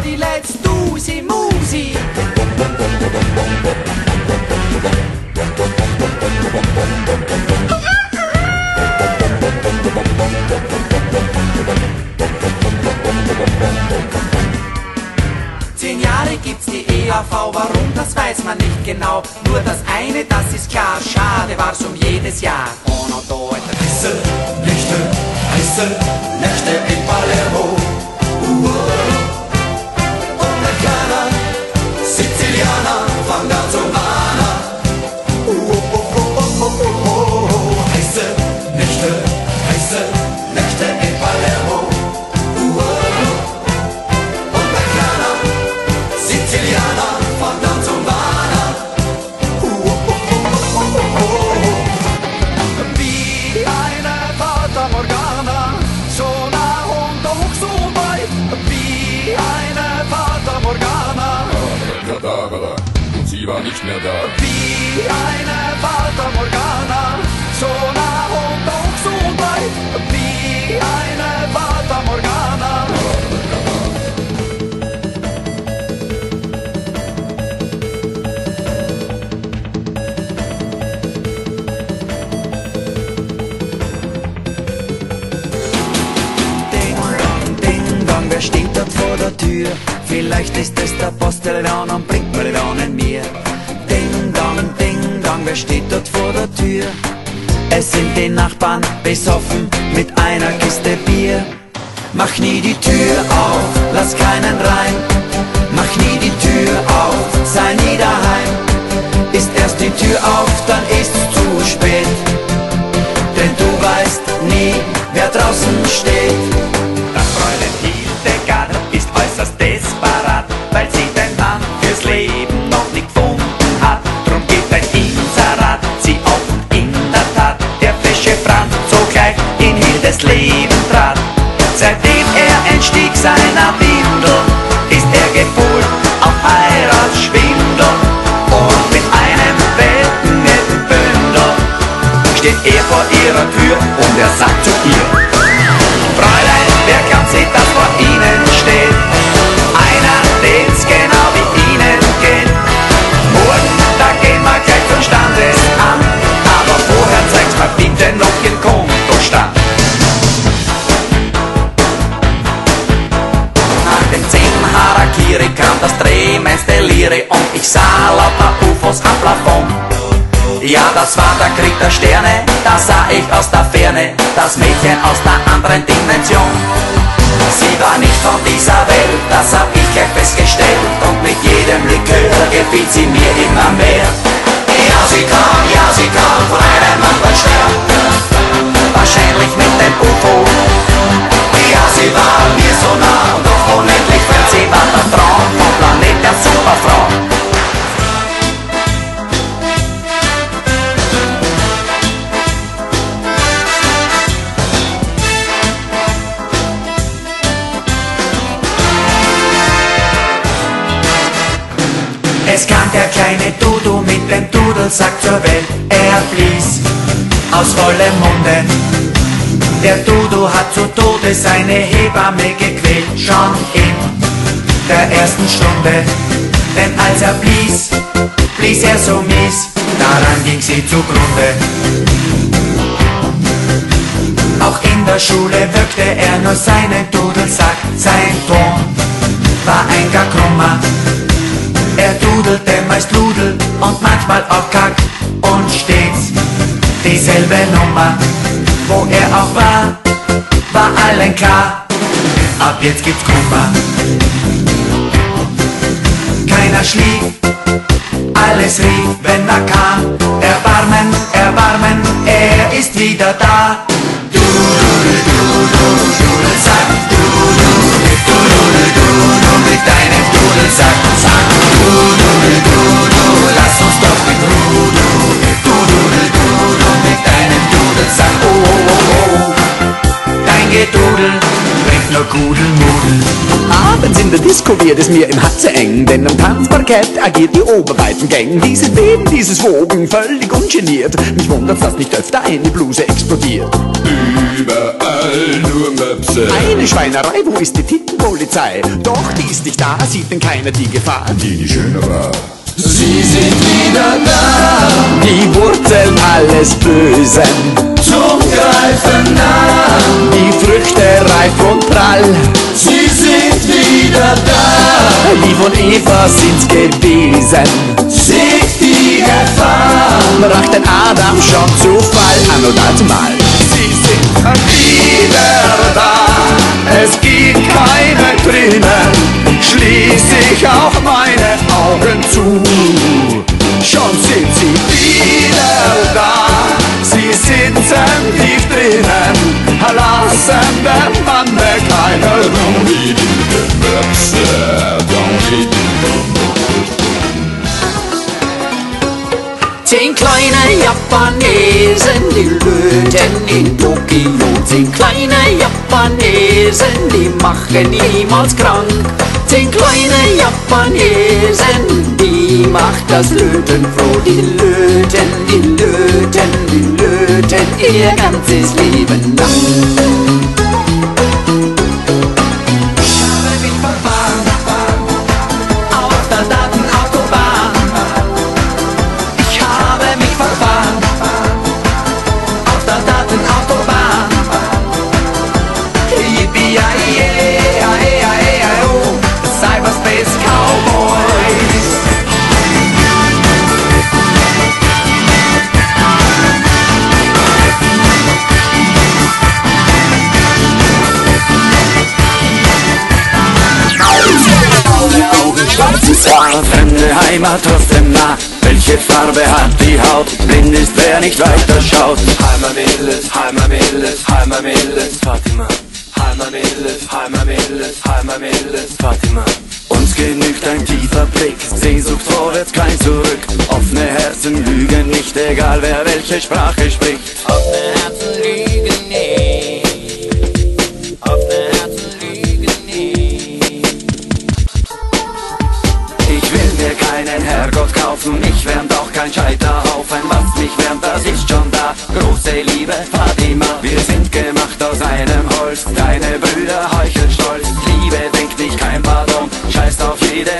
die letzte Dusi Musi. Zehn Jahre gibt's die EAV, warum, das weiß man nicht genau. Nur das eine, das ist klar, schade war's um jedes Jahr. Ono do et Heiße Nächte, heiße Nächte in Palermo. Nicht mehr da. wie eine Fata Morgana, so nah steht dort vor der Tür? Vielleicht ist es der Postillion und bringt Millionen mir. Ding dong, ding dong, wer steht dort vor der Tür? Es sind die Nachbarn besoffen mit einer Kiste Bier. Mach nie die Tür auf, lass keinen rein. Mach nie die Tür auf, sei nie daheim. Ist erst die Tür auf, dann ist's zu spät. Seitdem er entstieg seiner Windel, ist er gepolt auf Heiratsschwindel. Und mit einem netten Bündel steht er vor ihrer Tür und er sagt zu ihr, Fräulein, wer glaubt sie, dass vor Ihnen steht? Einer, den's genau war der Krieg der Sterne, da sah ich aus der Ferne das Mädchen aus der anderen Dimension. Sie war nicht von dieser Welt, das hab ich gleich festgestellt und mit jedem Likör gefiel sie mir immer mehr. Ja, sie kam, ja, Es kam der kleine Dudu mit dem Dudelsack zur Welt. Er blies aus vollem Munde. Der Dudu hat zu Tode seine Hebamme gequält, schon in der ersten Stunde. Denn als er blies, blies er so mies, daran ging sie zugrunde. Auch in der Schule wirkte er nur seinen Dudelsack, sein Ton war ein gar Er dudelte meist Ludel und manchmal auch Kack und stets dieselbe Nummer. Wo er auch war, war allen klar, ab jetzt gibt's Kummer. Keiner schlief, alles rief, wenn er kam. Erbarmen, Erbarmen, er ist wieder da. Du, du, du, du, Dudelsack, du, du, du, deinem Dudelsack. Sag, du, du, Disco wird es mir im Hatze eng, denn am Tanzparkett agiert die Oberweitengang. Diese Beben, dieses Wogen, völlig ungeniert. Mich wundert's, dass nicht öfter eine Bluse explodiert. Überall nur Möpse. Eine Schweinerei, wo ist die Tittenpolizei? Doch, die ist nicht da, sieht denn keiner die Gefahr? Die, die schöne war. Sie sind wieder da, Die Wurzeln alles Bösen, zum Greifen nah. die Früchte reif und prall. Sie sind wieder da, Liv und Eva sind's gewesen, siegt die Gefahr. brachten Adam schon zu Fall. Anno dazu mal. Zehn kleine Japanesen, die löten in Tokio. Zehn kleine Japanesen, die machen niemals krank. Zehn kleine Japanesen, die macht das Löten froh. Die löten, die löten, die löten ihr ganzes Leben lang. Schwarzes Haar, fremde Heimat trotzdem nah. Welche Farbe hat die Haut? Blind ist wer nicht weiter schaut. Milles, Heimat Milles, Fatima. Milles, Heimat Milles, Fatima. Uns genügt ein tiefer Blick, Sehnsucht vorwärts, kein Zurück. Offene Herzen lügen nicht, egal wer welche Sprache spricht. Offene Herzen lügen Herrgott kaufen, mich wärmt auch kein Scheiterhaufen. Was mich wärmt, das ist schon da. Große Liebe, Fatima, wir sind gemacht aus einem Holz. Deine Brüder heucheln stolz. Liebe denkt nicht kein Pardon, scheißt auf jede